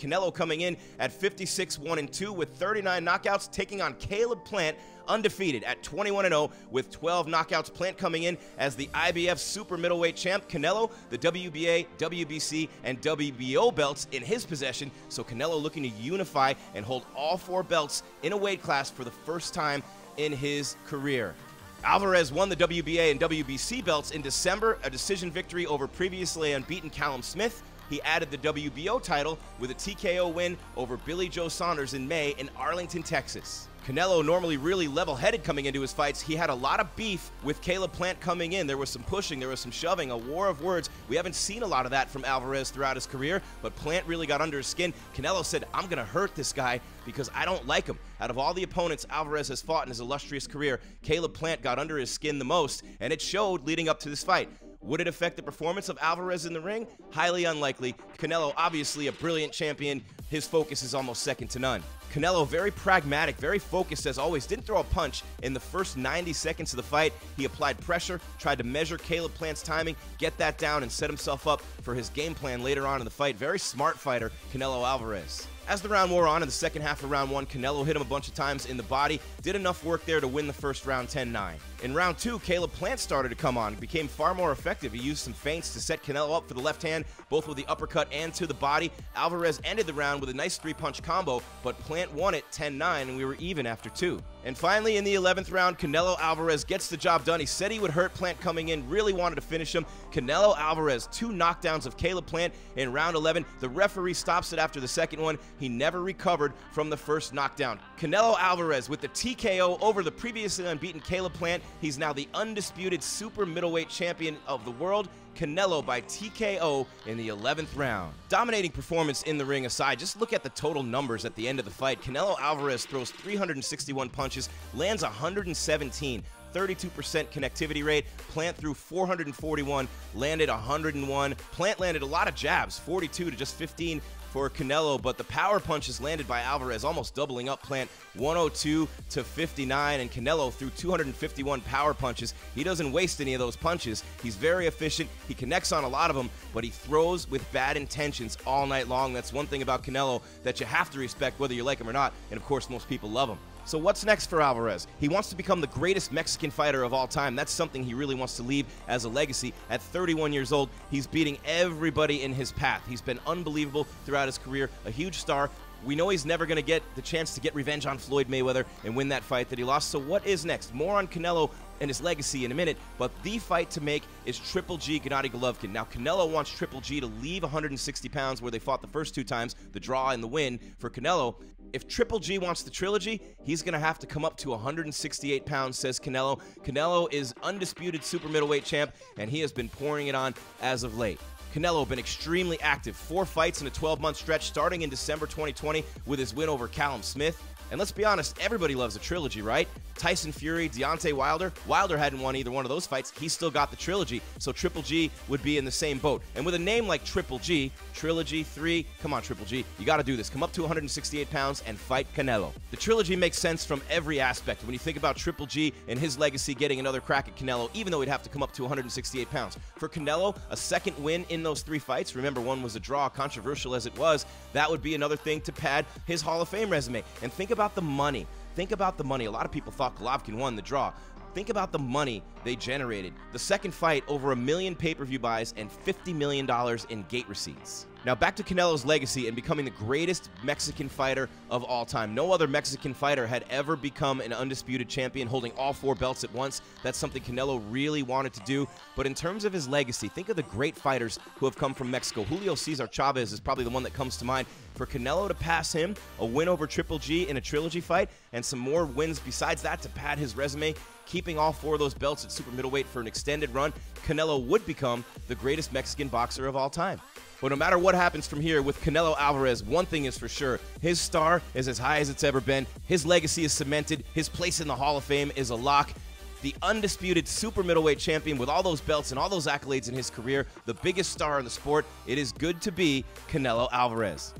Canelo coming in at 56 1 2 with 39 knockouts, taking on Caleb Plant undefeated at 21 0 with 12 knockouts. Plant coming in as the IBF super middleweight champ. Canelo, the WBA, WBC, and WBO belts in his possession. So Canelo looking to unify and hold all four belts in a weight class for the first time in his career. Alvarez won the WBA and WBC belts in December, a decision victory over previously unbeaten Callum Smith. He added the WBO title with a TKO win over Billy Joe Saunders in May in Arlington, Texas. Canelo normally really level-headed coming into his fights. He had a lot of beef with Caleb Plant coming in. There was some pushing, there was some shoving, a war of words. We haven't seen a lot of that from Alvarez throughout his career, but Plant really got under his skin. Canelo said, I'm going to hurt this guy because I don't like him. Out of all the opponents Alvarez has fought in his illustrious career, Caleb Plant got under his skin the most, and it showed leading up to this fight. Would it affect the performance of Alvarez in the ring? Highly unlikely. Canelo, obviously a brilliant champion. His focus is almost second to none. Canelo, very pragmatic, very focused as always, didn't throw a punch in the first 90 seconds of the fight. He applied pressure, tried to measure Caleb Plant's timing, get that down, and set himself up for his game plan later on in the fight. Very smart fighter, Canelo Alvarez. As the round wore on in the second half of round one, Canelo hit him a bunch of times in the body, did enough work there to win the first round 10 9. In round two, Caleb Plant started to come on, became far more effective. He used some feints to set Canelo up for the left hand, both with the uppercut and to the body. Alvarez ended the round with a nice three punch combo, but Plant won it 10 9, and we were even after two. And finally, in the 11th round, Canelo Alvarez gets the job done. He said he would hurt Plant coming in, really wanted to finish him. Canelo Alvarez, two knockdowns of Caleb Plant in round 11. The referee stops it after the second one. He never recovered from the first knockdown. Canelo Alvarez with the TKO over the previously unbeaten Caleb Plant. He's now the undisputed super middleweight champion of the world. Canelo by TKO in the 11th round. Dominating performance in the ring aside, just look at the total numbers at the end of the fight. Canelo Alvarez throws 361 punches, lands 117. 32% connectivity rate. Plant threw 441, landed 101. Plant landed a lot of jabs, 42 to just 15 for Canelo, but the power punches landed by Alvarez, almost doubling up Plant 102 to 59, and Canelo threw 251 power punches. He doesn't waste any of those punches. He's very efficient. He connects on a lot of them, but he throws with bad intentions all night long. That's one thing about Canelo that you have to respect, whether you like him or not, and of course, most people love him. So what's next for Alvarez? He wants to become the greatest Mexican fighter of all time. That's something he really wants to leave as a legacy. At 31 years old, he's beating everybody in his path. He's been unbelievable throughout his career, a huge star. We know he's never going to get the chance to get revenge on Floyd Mayweather and win that fight that he lost. So what is next? More on Canelo and his legacy in a minute, but the fight to make is Triple G Gennady Golovkin. Now, Canelo wants Triple G to leave 160 pounds where they fought the first two times, the draw and the win for Canelo. If Triple G wants the trilogy, he's going to have to come up to 168 pounds, says Canelo. Canelo is undisputed super middleweight champ, and he has been pouring it on as of late. Canelo been extremely active, four fights in a 12-month stretch starting in December 2020 with his win over Callum Smith. And let's be honest, everybody loves a trilogy, right? Tyson Fury, Deontay Wilder. Wilder hadn't won either one of those fights. He still got the trilogy. So Triple G would be in the same boat. And with a name like Triple G, Trilogy 3, come on, Triple G, you got to do this. Come up to 168 pounds and fight Canelo. The trilogy makes sense from every aspect. When you think about Triple G and his legacy getting another crack at Canelo, even though he'd have to come up to 168 pounds. For Canelo, a second win in those three fights, remember one was a draw, controversial as it was, that would be another thing to pad his Hall of Fame resume. And think about the money. Think about the money. A lot of people thought Golovkin won the draw. Think about the money they generated. The second fight, over a million pay per view buys and $50 million in gate receipts. Now, back to Canelo's legacy and becoming the greatest Mexican fighter of all time. No other Mexican fighter had ever become an undisputed champion, holding all four belts at once. That's something Canelo really wanted to do. But in terms of his legacy, think of the great fighters who have come from Mexico. Julio Cesar Chavez is probably the one that comes to mind. For Canelo to pass him, a win over Triple G in a trilogy fight, and some more wins besides that to pad his resume, keeping all four of those belts at super middleweight for an extended run, Canelo would become the greatest Mexican boxer of all time. But no matter what happens from here with Canelo Alvarez, one thing is for sure his star is as high as it's ever been. His legacy is cemented. His place in the Hall of Fame is a lock. The undisputed super middleweight champion with all those belts and all those accolades in his career, the biggest star in the sport. It is good to be Canelo Alvarez.